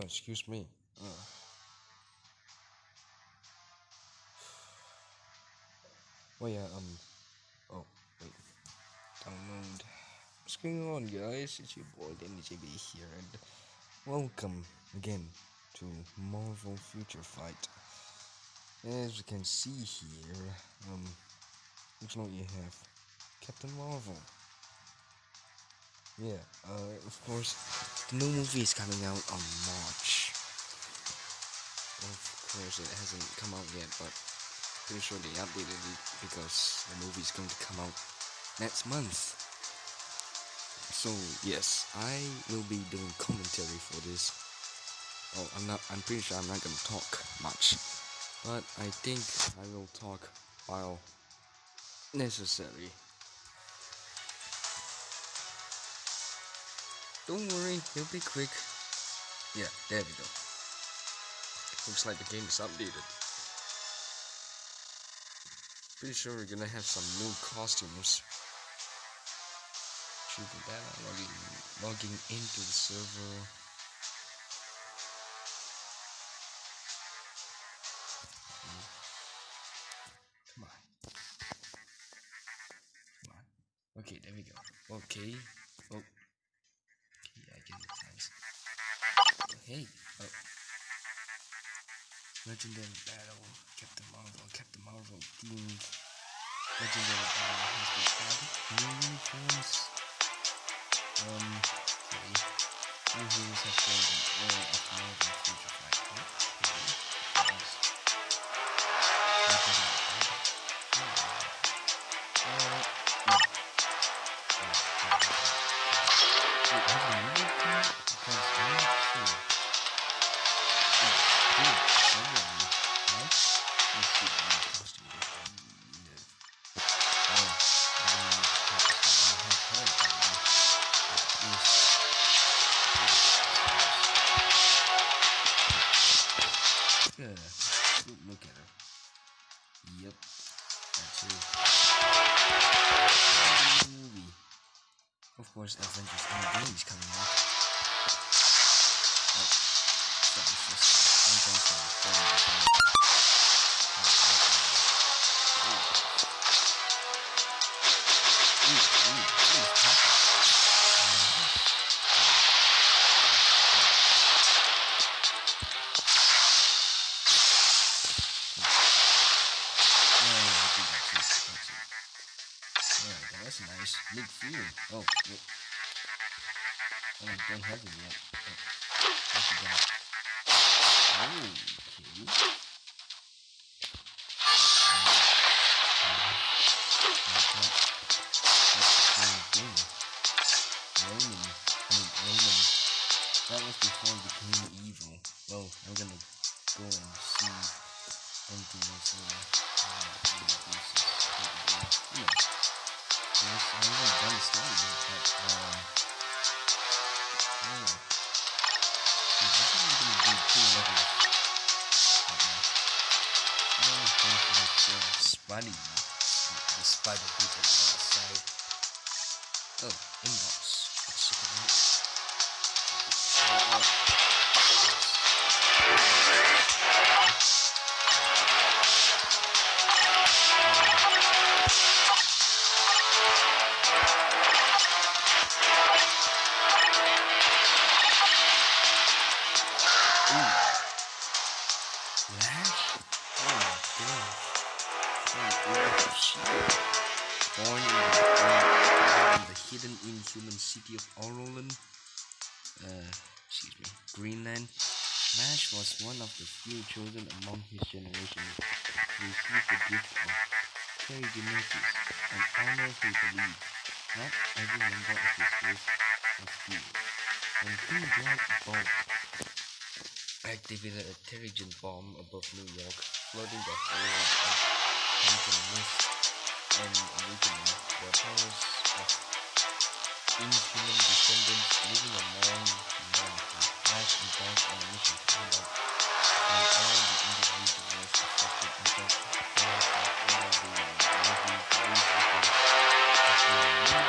excuse me. Uh. Oh yeah, um, oh wait, download. What's going on, guys? It's your boy Danny JB here, and welcome again to Marvel Future Fight. As you can see here, um, looks like you have Captain Marvel. Yeah, uh, of course, the new movie is coming out on March. Of course, it hasn't come out yet, but pretty sure they updated it because the movie is going to come out next month. So yes, I will be doing commentary for this. Oh, I'm not. I'm pretty sure I'm not gonna talk much, but I think I will talk while necessary. Don't worry, he'll be quick. Yeah, there we go. Looks like the game is updated. Pretty sure we're gonna have some new costumes. Achieving that, logging, logging into the server. Hey. Oh. Legendary battle. Captain Marvel. Captain Marvel themed. Legendary battle has been. New uniforms. Um. Okay. New heroes have joined of Marvel Future Fight. It's Roman. To receive the gift of Terrigenesis, an honor he believed not every member of his race was healed. When King Black Bolt activated a Terrigen bomb above New York, flooding the whole of Terrigen mist and awakening the powers of inhuman descendants living among humanity. Ash embarked on a mission to Thank you.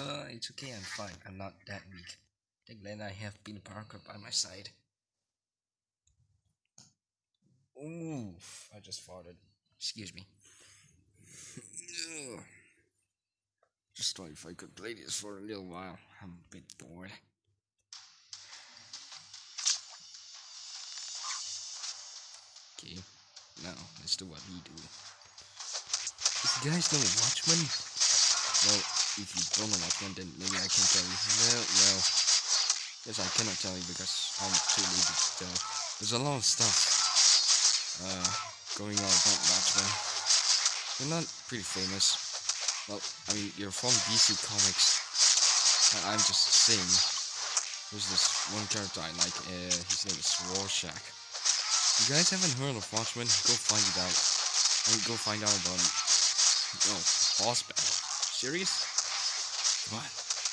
Uh, it's okay, I'm fine. I'm not that weak. Thank glad I have Peter Parker by my side. Oof, I just farted. Excuse me. just thought if I could play this for a little while. I'm a bit bored. Okay, now let's do what we do. If you guys know Watchmen, well, if you don't know Watchmen, then maybe I can tell you. No, well, yes, I cannot tell you because I'm too lazy to tell. There's a lot of stuff uh, going on about Watchmen. You're not pretty famous. Well, I mean, you're from DC Comics. I'm just saying. There's this one character I like. Uh, his name is Rorschach you guys haven't heard of Watchmen, go find it out. I mean, go find out about it. No, Horseback. Serious? Come on.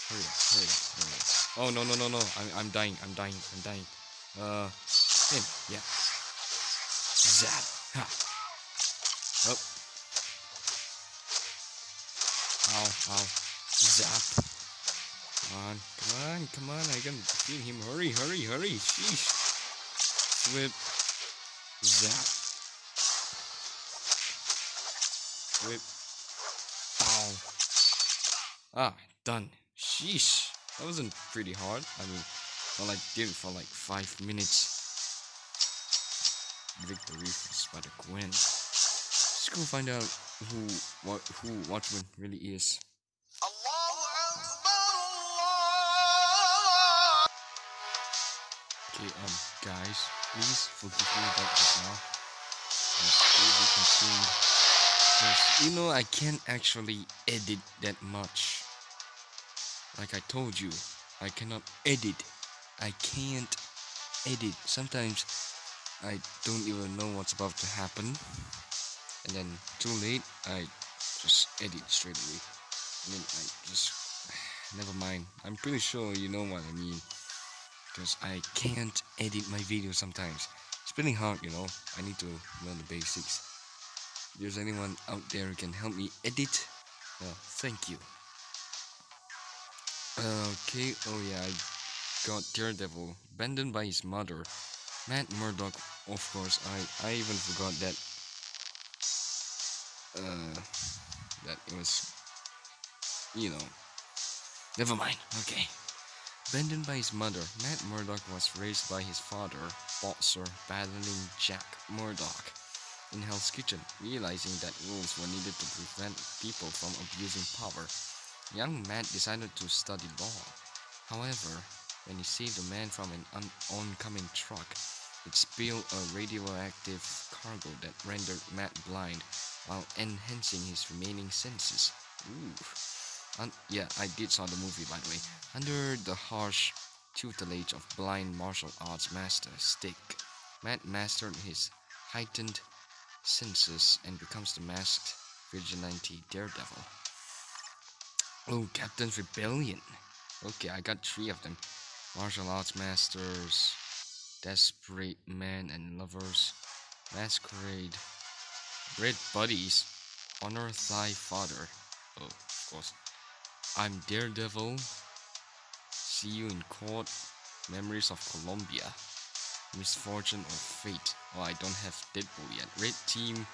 Hurry up, hurry up, hurry up. Oh, no, no, no, no. I'm, I'm dying, I'm dying, I'm dying. Uh, yeah. Zap. Ha. Ow. Zap. Come on, come on, come on. I can defeat him. Hurry, hurry, hurry. Sheesh. Whip. Zap. Whip. Ow. Ah, done. Sheesh. That wasn't pretty hard. I mean, well, I did it for like five minutes. Victory for Spider Gwen. Let's go find out who what who Watchman really is. Okay, um, guys, please forgive me about this now. Because, you know, I can't actually edit that much. Like I told you, I cannot edit. I can't edit. Sometimes I don't even know what's about to happen. And then, too late, I just edit straight away. I just... Never mind. I'm pretty sure you know what I mean because I can't edit my videos sometimes. It's pretty hard, you know. I need to learn the basics. If there's anyone out there who can help me edit, well, thank you. Okay, oh yeah, I got Daredevil, abandoned by his mother. Matt Murdock, of course, I, I even forgot that, uh, that it was, you know, never mind, okay. Abandoned by his mother, Matt Murdock was raised by his father, boxer battling Jack Murdock, in Hell's Kitchen, realizing that rules were needed to prevent people from abusing power. Young Matt decided to study law. However, when he saved a man from an oncoming truck, it spilled a radioactive cargo that rendered Matt blind while enhancing his remaining senses. Ooh. Un yeah, I did saw the movie by the way. Under the harsh tutelage of blind martial arts master Stick, Matt mastered his heightened senses and becomes the masked vigilante Daredevil. Oh, Captain's Rebellion. Okay, I got three of them. Martial arts masters, desperate men and lovers, masquerade, red buddies, honor thy father. Oh, of course. I'm Daredevil. See you in court. Memories of Colombia. Misfortune or fate. Oh, I don't have Deadpool yet. Red Team.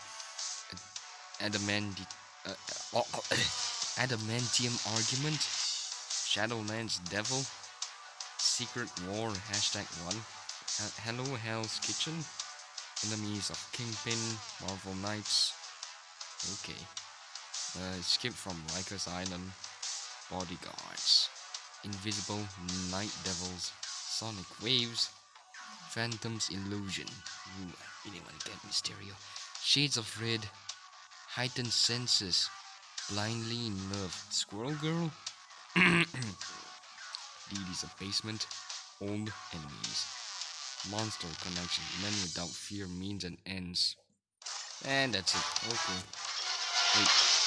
Adamant. Uh, uh, oh, adamantium Argument. Shadowlands Devil. Secret War. Hashtag 1. Hello Hell's Kitchen. Enemies of Kingpin. Marvel Knights. Okay. Uh, escape from Rikers Island bodyguards, invisible night devils, sonic waves, phantom's illusion. Ooh, I get Mysterio. Shades of red, heightened senses, blindly in love. Squirrel girl. Dee a basement, old enemies. Monster connection, men without fear means and ends. And that's it. Okay. Wait.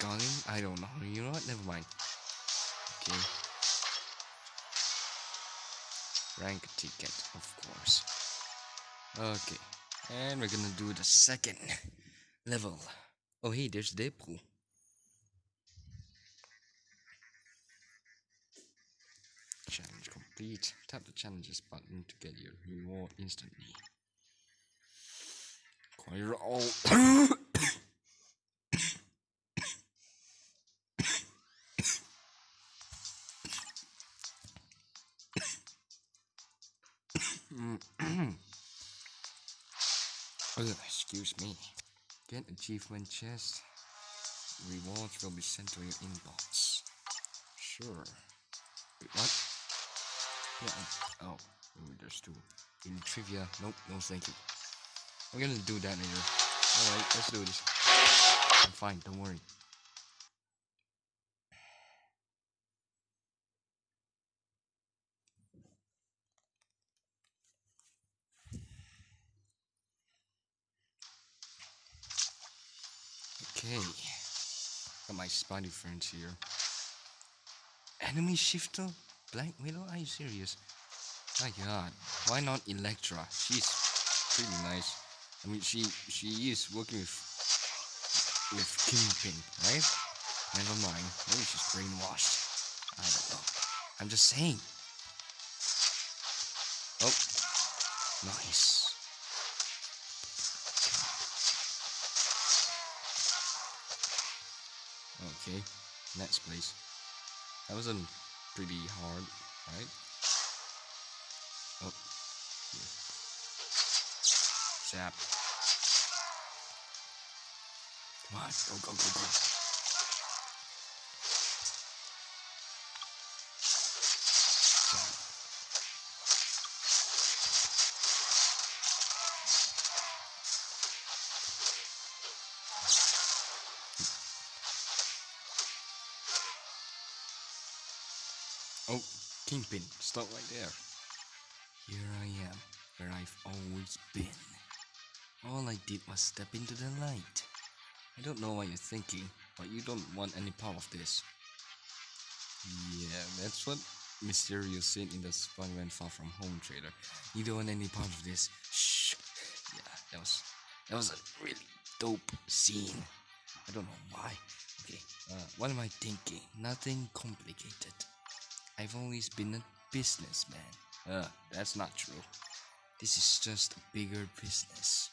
going? I don't know. You know what? Never mind. Okay. Rank ticket, of course. Okay. And we're gonna do the second level. Oh hey, there's Deadpool. Challenge complete. Tap the challenges button to get your reward instantly. Clear all excuse me. Get achievement chest. Rewards will be sent to your inbox. Sure. Wait, what? Yeah. Oh. There's two. In trivia. Nope. No, thank you. I'm gonna do that later. Alright, let's do this. I'm fine. Don't worry. Okay. Got my Spidey friends here. Enemy shifter? Black Widow? Are you serious? My god. Why not Elektra? She's pretty nice. I mean she she is working with with Kingpin, right? Never mind. Maybe she's brainwashed. I don't know. I'm just saying. Oh. Nice. Okay, next place. That wasn't pretty hard, right? Oh. Zap. Come on, go, go, go, go. Kingpin, stop right there. Here I am, where I've always been. All I did was step into the light. I don't know what you're thinking, but you don't want any part of this. Yeah, that's what Mysterio said in the Spider-Man Far From Home trailer. You don't want any part of this. Shh. Yeah, that was that was a really dope scene. I don't know why. Okay, uh, what am I thinking? Nothing complicated. I've always been a businessman. Uh, that's not true. This is just a bigger business.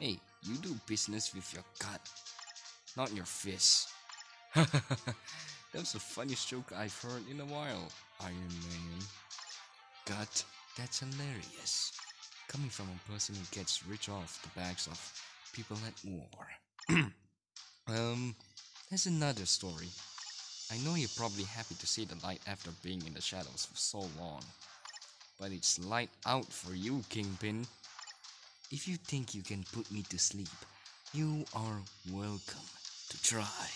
Hey, you do business with your gut, not your fist. That's the funniest joke I've heard in a while, Iron Man. Gut, that's hilarious. Coming from a person who gets rich off the backs of people at war. um, there's another story. I know you're probably happy to see the light after being in the shadows for so long. But it's light out for you, Kingpin. If you think you can put me to sleep, you are welcome to try.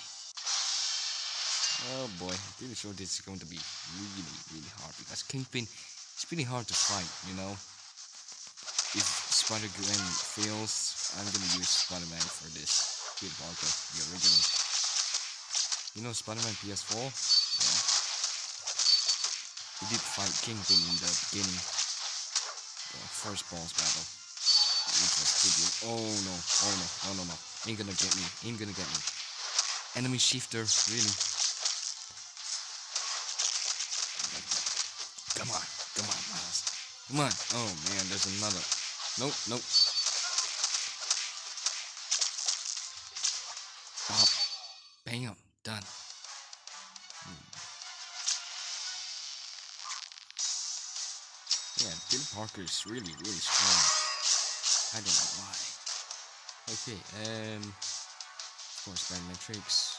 Oh boy, I'm pretty sure this is going to be really, really hard because Kingpin is pretty hard to fight, you know? If Spider-Gwen fails, I'm gonna use Spider-Man for this. Peter Parker, the original. You know Spider-Man PS4? Yeah. He did fight Kingpin in the beginning. The first boss battle. Oh no, oh no, no no no. Ain't gonna get me. Ain't gonna get me. Enemy shifter, really. Come on, come on, Miles. Come on. Oh man, there's another. Nope, nope. Pop. Bam. Done. Hmm. Yeah, Parker is really, really strong. I don't know why. Okay, um, of course, by metrics.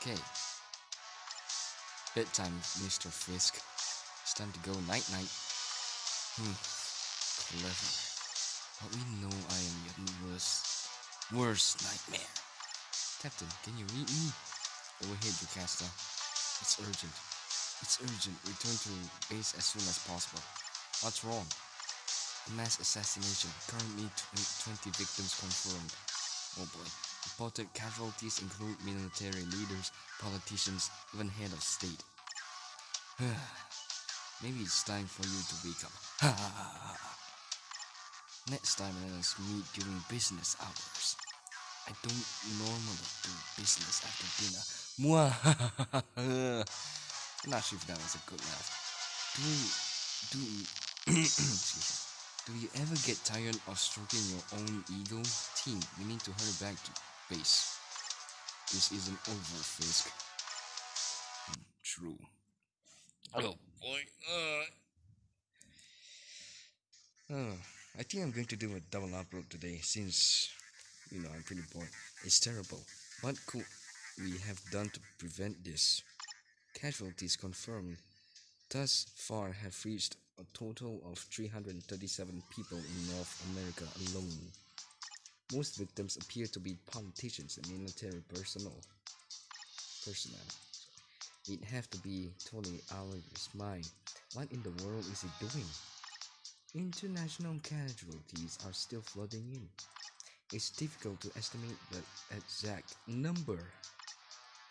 Okay. Bedtime, Mr. Fisk. It's time to go night night. Hmm. Clever. But we know I am your worst, worst nightmare. Captain, can you read me? Go ahead, Jocasta. It's urgent. It's urgent. Return to base as soon as possible. What's wrong? A mass assassination. Currently, 20 victims confirmed. Oh boy. Reported casualties include military leaders, politicians, even head of state. Maybe it's time for you to wake up. Next time let us meet during business hours. I don't normally do business after dinner. Mwah! I'm not sure if that was a good laugh. do do excuse me. Do you ever get tired of stroking your own ego? Team, we need to hurry back to base. This isn't over, Fisk. Hmm, true. Oh boy. Uh. Oh, I think I'm going to do a double upload today since you know I'm pretty bored. It's terrible. but could we have done to prevent this? Casualties confirmed thus far have reached a total of 337 people in North America alone. Most victims appear to be politicians and military personnel. Personnel. It have to be totally out of his mind. What in the world is he doing? International casualties are still flooding in. It's difficult to estimate the exact number.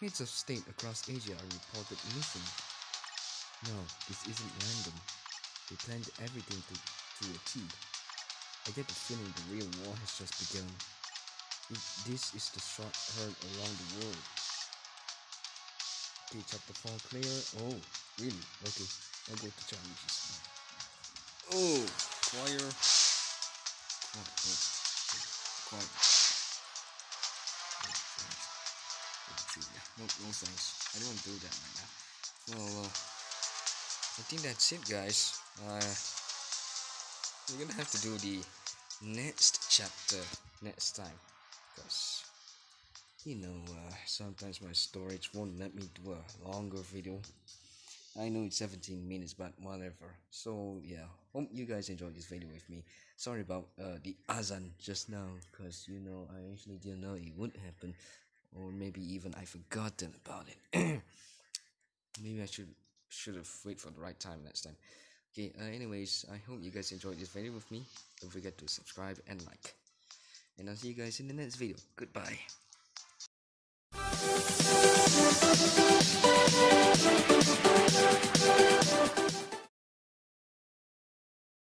Heads of state across Asia are reported missing. No, this isn't random. They planned everything to, to. I get the feeling the real war has just begun. This is the shot heard around the world. Okay, chapter 4 clear. Oh, really? Okay, I'll go to challenges. Oh, choir. Oh, oh, No, thanks. I don't do that right now. Well, uh, I think that's it, guys. Uh, we're gonna have to do the next chapter next time, cause you know uh, sometimes my storage won't let me do a longer video. I know it's 17 minutes, but whatever. So yeah, hope you guys enjoyed this video with me. Sorry about uh, the azan just now, cause you know I actually didn't know it would happen, or maybe even I forgotten about it. maybe I should should have wait for the right time next time. Okay. Uh, anyways, I hope you guys enjoyed this video with me. Don't forget to subscribe and like. And I'll see you guys in the next video. Goodbye.